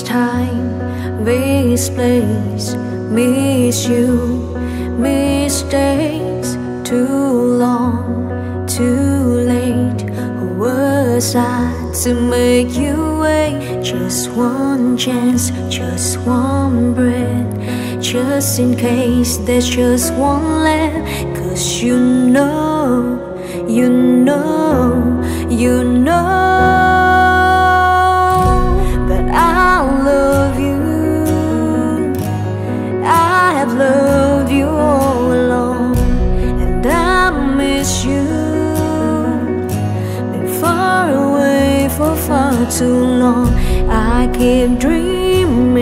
This time, this place, miss you, mistakes, too long, too late. Who was I to make you wait? Just one chance, just one breath, just in case there's just one left. Cause you know, you know, you know too long. I keep dreaming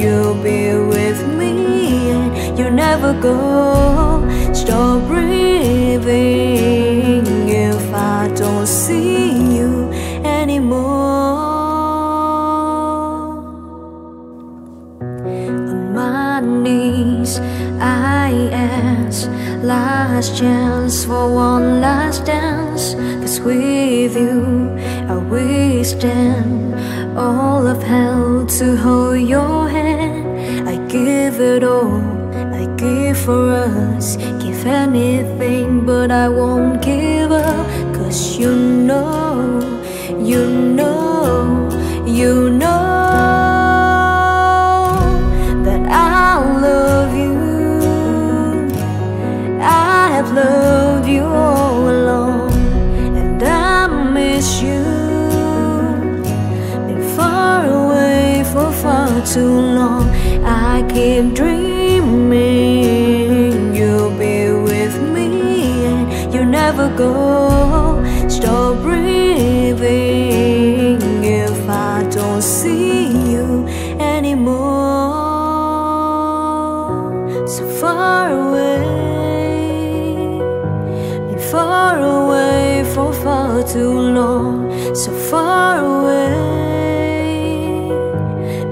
you'll be with me, and you never go. Stop breathing if I don't see you anymore. My knees, I ask last chance for one last dance. Cause with you, I will stand all of hell to hold your hand. I give it all, I give for us, give anything, but I won't give up. Cause you know, you know, you know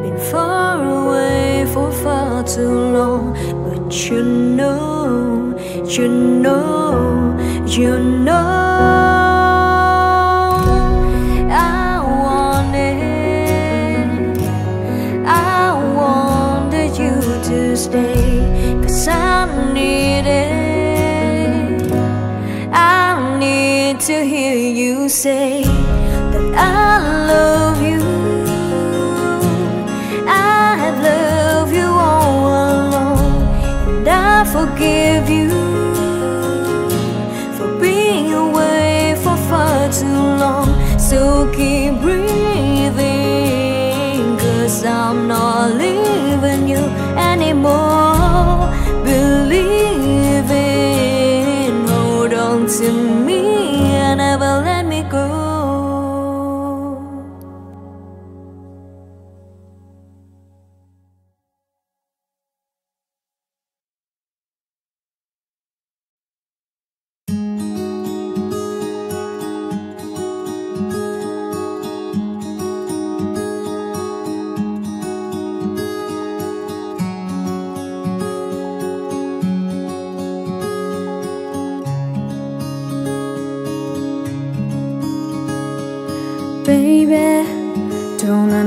been far away for far too long. But you know, you know, you know. I want it. I wanted you to stay, cause I need it. I need to hear you say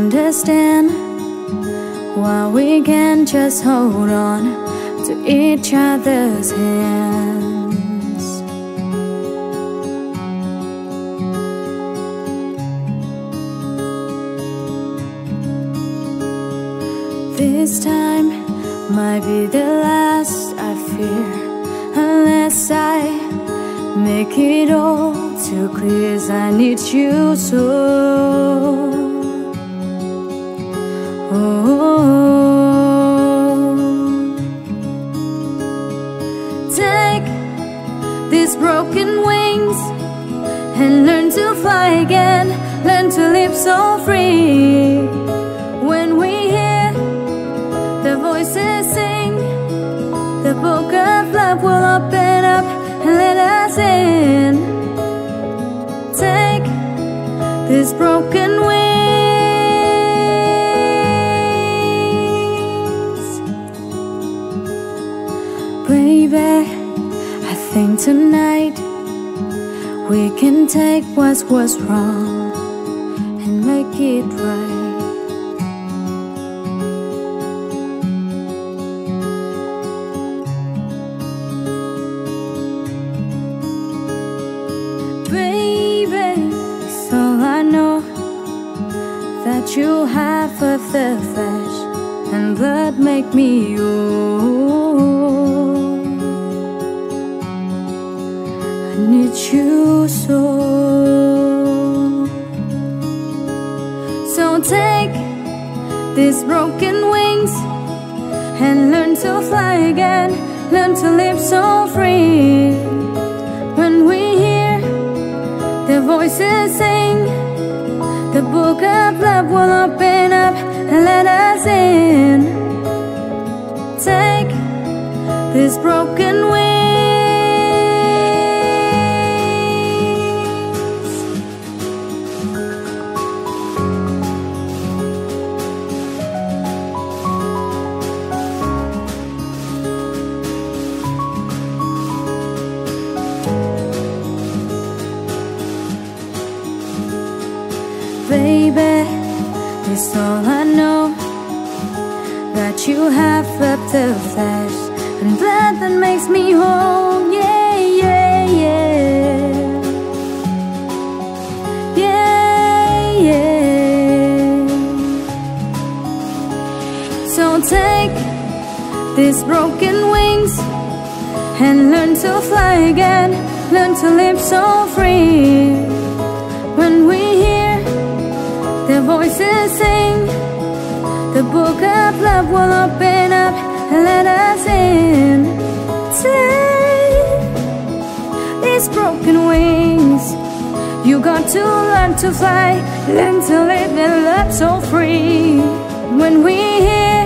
understand why we can't just hold on to each other's hands. This time might be the last I fear, unless I make it all too clear. I need you so. Broken wings. Baby, I think tonight we can take what was wrong and make it right. Me broken Learn to live and love so free. When we hear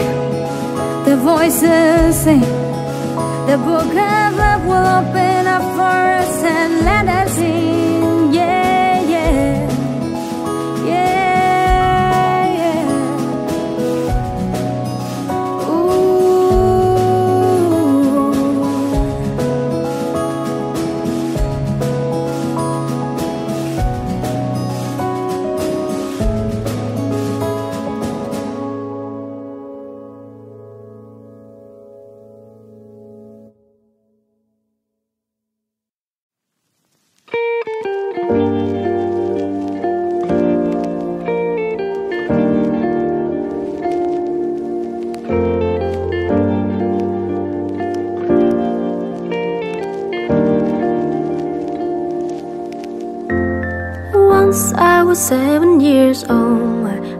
the voices sing The book of love will open up for us and let us in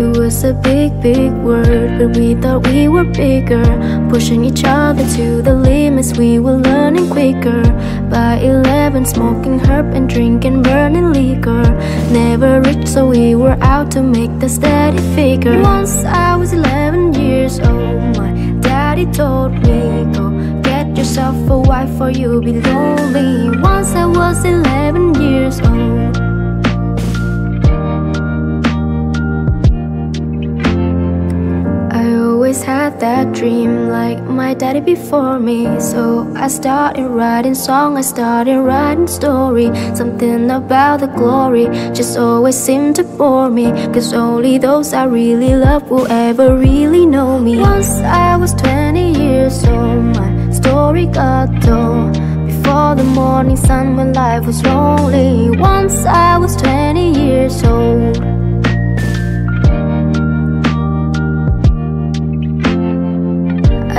It was a big, big word, but we thought we were bigger. Pushing each other to the limits, we were learning quicker. By 11, smoking herb and drinking burning liquor. Never rich, so we were out to make the steady figure. Once I was 11 years old, my daddy told me, Go get yourself a wife or you'll be lonely. Once I was 11 years old. Had that dream like my daddy before me. So I started writing song, I started writing story Something about the glory just always seemed to bore me. Cause only those I really love will ever really know me. Once I was 20 years old, my story got told. Before the morning sun when life was lonely. Once I was 20 years old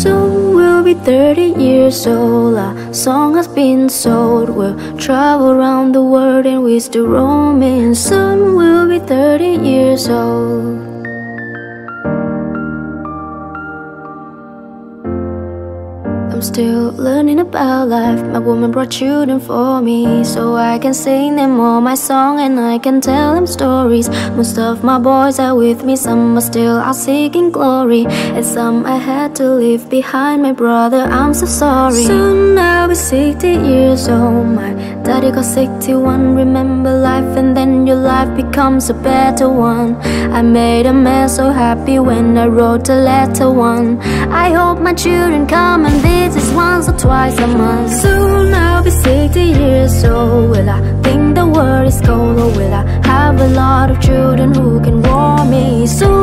Soon we'll be 30 years old. Our song has been sold. We'll travel around the world and we still roaming. Soon we'll be 30 years old. Still learning about life. My woman brought children for me, so I can sing them all my song and I can tell them stories. Most of my boys are with me, some are still out seeking glory, and some I had to leave behind. My brother, I'm so sorry. Soon I'll be 60 years old. My daddy got 61. Remember life, and then your life becomes a better one. I made a man so happy when I wrote a letter one. I hope my children come twice a month. Soon I'll be 60 years old. Will I think the world is cold or will I have a lot of children who can warm me? Soon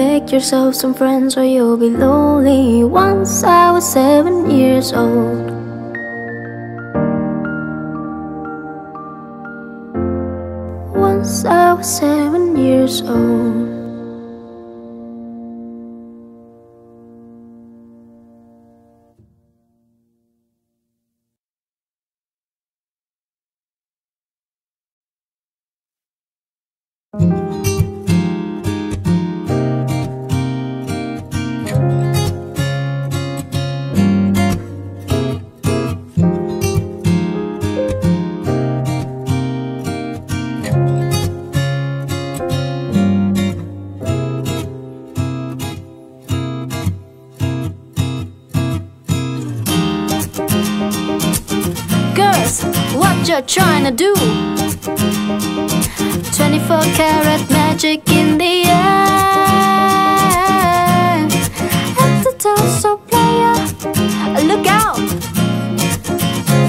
make yourself some friends or you'll be lonely. Once I was seven years old. Once I was seven years old to do? 24 karat magic in the air. At the torso player. Look out!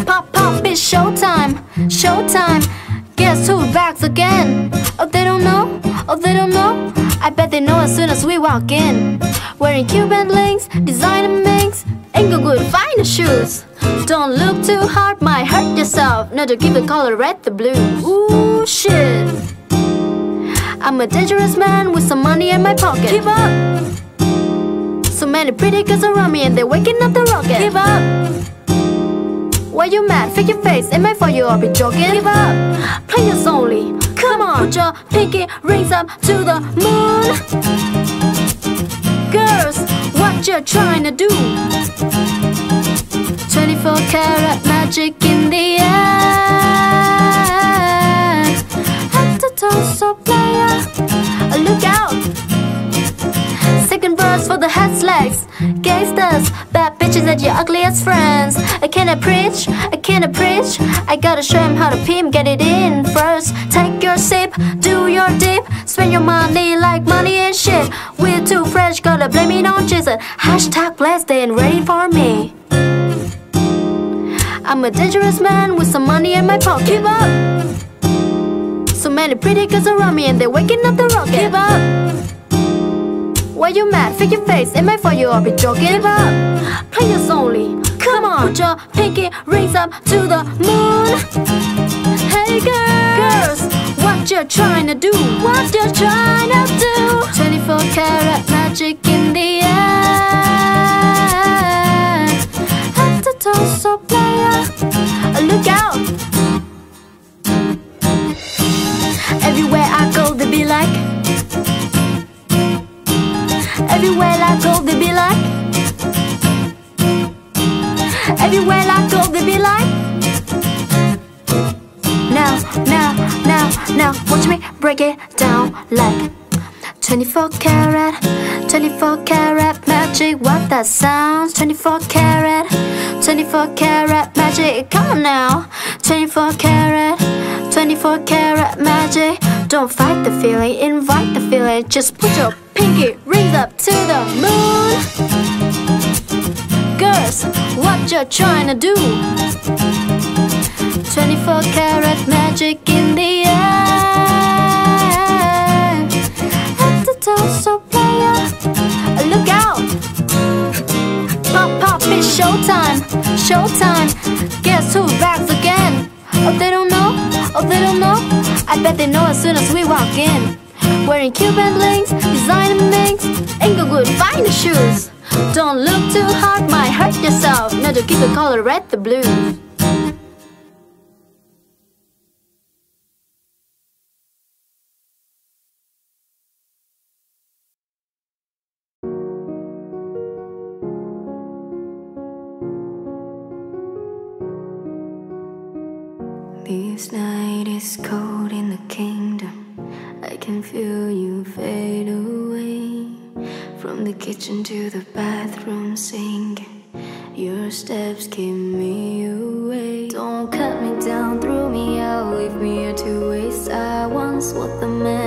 Pop pop it's showtime Showtime. Guess who's back again? Oh they don't know Oh they don't know. I bet they know as soon as we walk in. Wearing Cuban links Designer minks Inglewood finer shoes. Don't look too hard, yourself. Not to give the color red the blue Ooh, shit. I'm a dangerous man with some money in my pocket. Keep up. So many pretty girls around me and they're waking up the rocket. Keep up. Why you mad? Fake your face, am I for you? I'll be joking. Give up. Players only. Come on. Put your pinky rings up to the moon. Girls, what you trying to do? 24 karat magic in the air. At the torso player. Look out. Second verse for the heads legs Gangsters, bad bitches and your ugliest friends. I cannot preach, I cannot preach? I gotta show him how to pimp, get it in first. Take your sip, do your dip. Spend your money like money and shit. We're too fresh, gotta blame it on Jesus. Hashtag blessed and ready for me I'm a dangerous man with some money in my pocket. Give up. So many pretty girls around me and they're waking up the rocket. Give up. Why you mad? Fake your face. Am I for you? I'll be joking. Give up. Players only. Come on. Put your pinky rings up to the moon. Hey girls, what you trying to do? What you trying to do? 24 karat magic in the torso player Look out. Everywhere I go they be like. Everywhere I go they be like. Everywhere I go they be like. Now, now, now, now Watch me break it down like 24 karat, 24 karat magic What that sounds. 24 karat, 24 karat magic. Come on now. 24 karat, 24 karat magic. Don't fight the feeling, invite the feeling. Just put your pinky rings up to the moon. Girls, what you trying to do? 24 karat magic in the air It's showtime, showtime. Guess who back again? Oh, they don't know, oh, they don't know. I bet they know as soon as we walk in. Wearing Cuban links, designer minks, Inglewood fine shoes. Don't look too hard, might hurt yourself. Not to keep the color red, the blue. This night is cold in the kingdom. I can feel you fade away. From the kitchen to the bathroom, singing. Your steps keep me away. Don't cut me down, throw me out, leave me here to waste. I once was the man.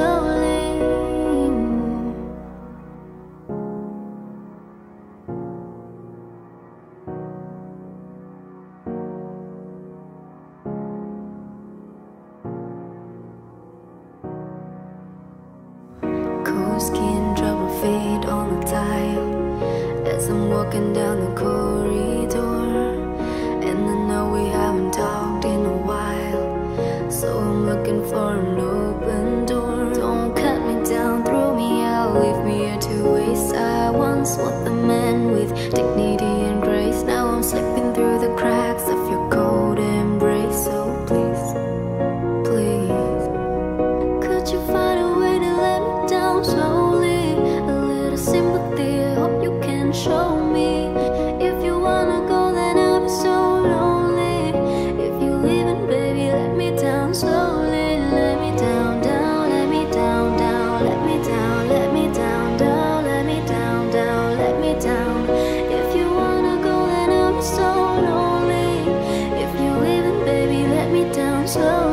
slowly so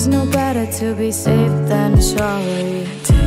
There's no better to be safe than sorry.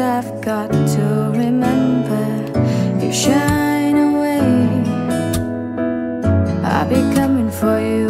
I've got to remember. You shine away. I'll be coming for you.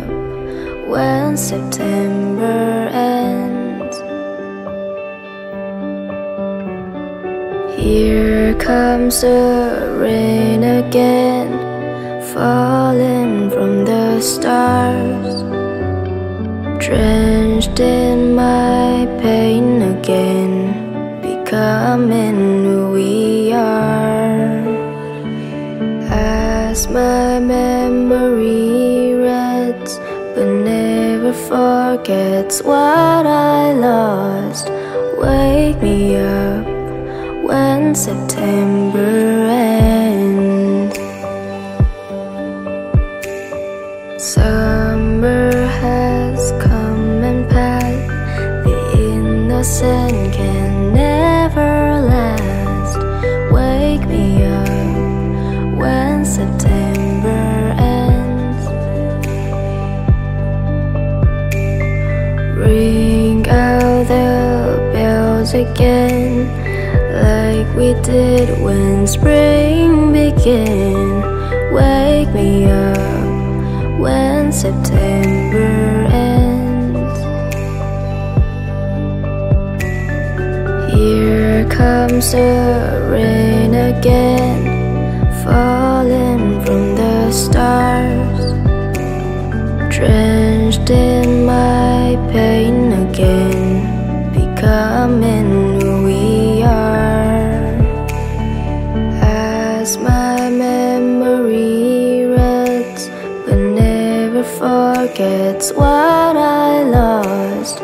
when September ends. Here comes the rain again, falling from the stars, drenched in my pain again, becoming who we are. forgets what I lost. Wake me up when September again Falling from the stars. Drenched in my pain again Becoming who we are. As my memory reads But never forgets what I lost.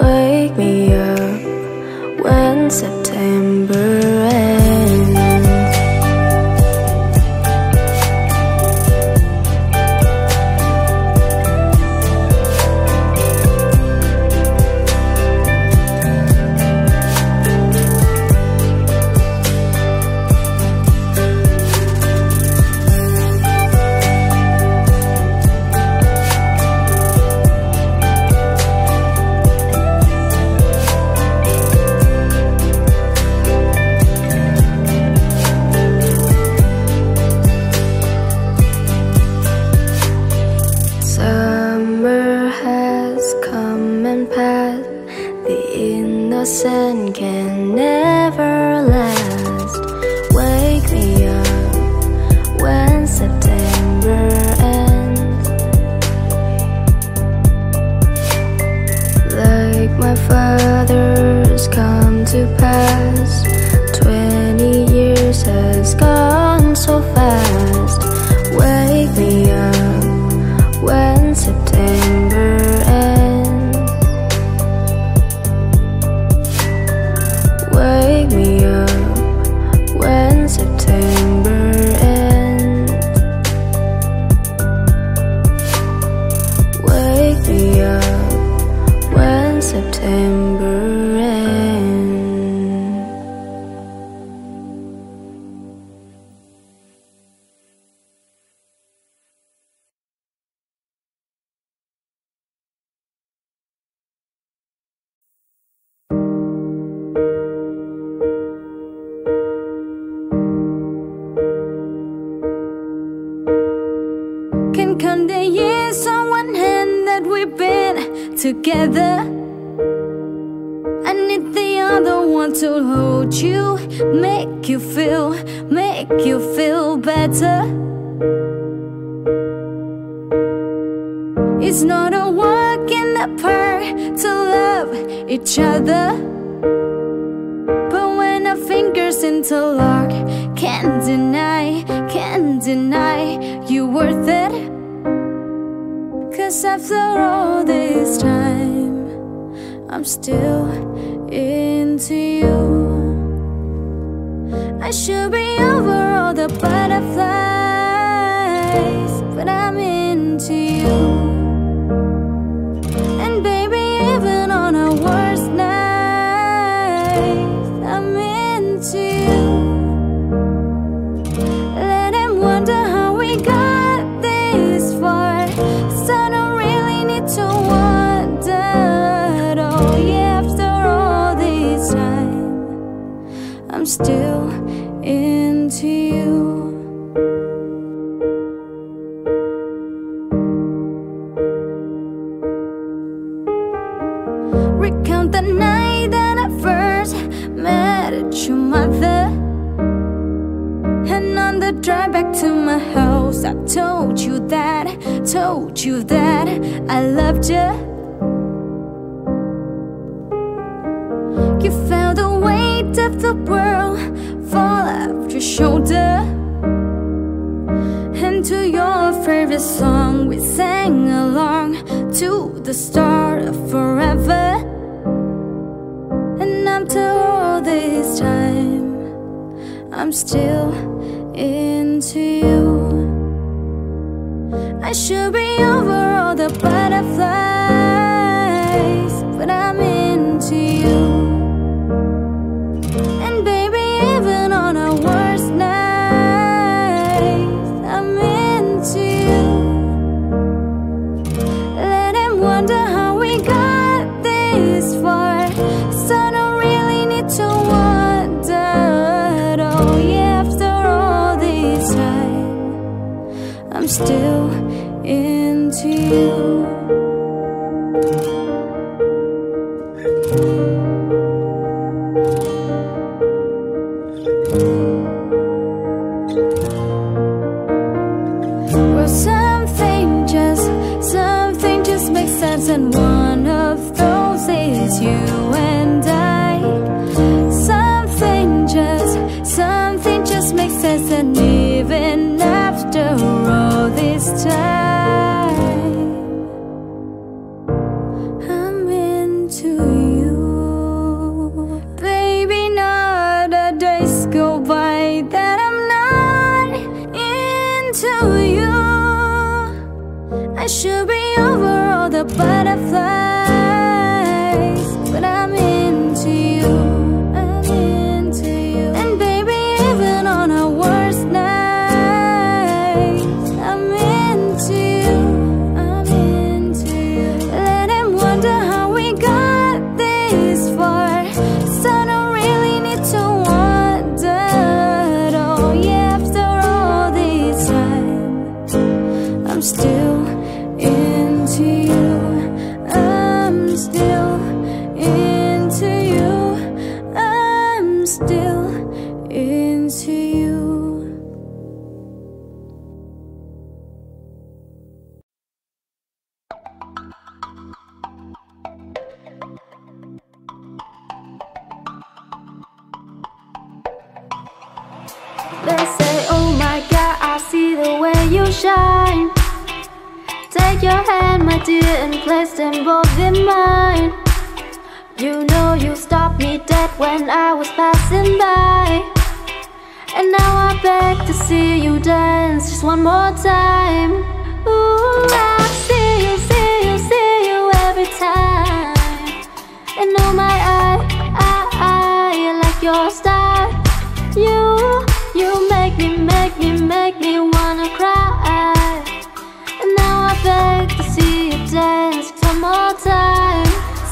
Wake me up when September ends. Cause after all this time, I'm still into you. I should be over all the butterflies. you that I loved you You felt the weight of the world fall off your shoulder. And to your favorite song we sang along To the start of forever. And after all this time I'm still into you. I should be over all the butterflies But I'm into you. than. Shine. Take your hand, my dear, and place them both in mine. You know you stopped me dead when I was passing by. And now I beg to see you dance just one more time. Ooh, I see you, see you, see you every time. And oh my,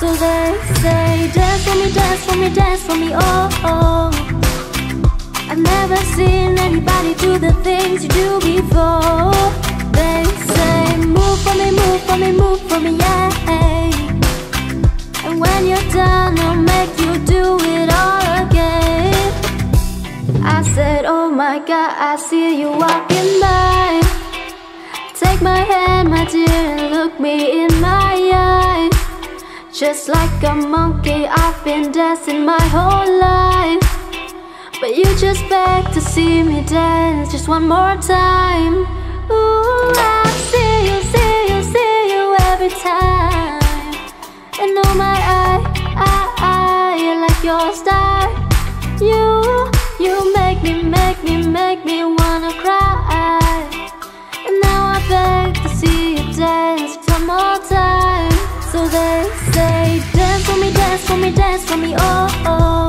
So they say, dance for me, dance for me, dance for me, oh. oh. I've never seen anybody do the things you do before. They say, move for me, move for me, move for me, yeah. And when you're done, I'll make you do it all again. I said, Oh my god, I see you walking by. Take my hand, my dear, and look me in my eyes. Just like a monkey, I've been dancing my whole life. But you just beg to see me dance just one more time. Ooh, I see you, see you, see you every time. And oh my, I, I, I like your. You, you for me, dance for me, oh. oh.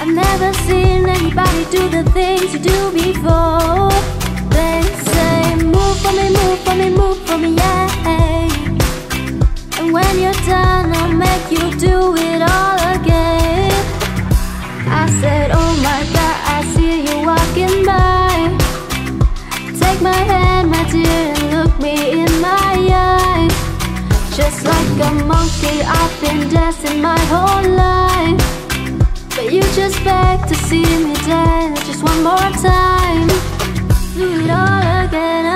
I've never seen anybody do the things you do before. They say, move for me, move for me, move for me, yeah. And when you're done, I'll make you do it Just like a monkey, I've been dancing my whole life. But you just beg to see me dance just one more time. Do it all again,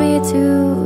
me to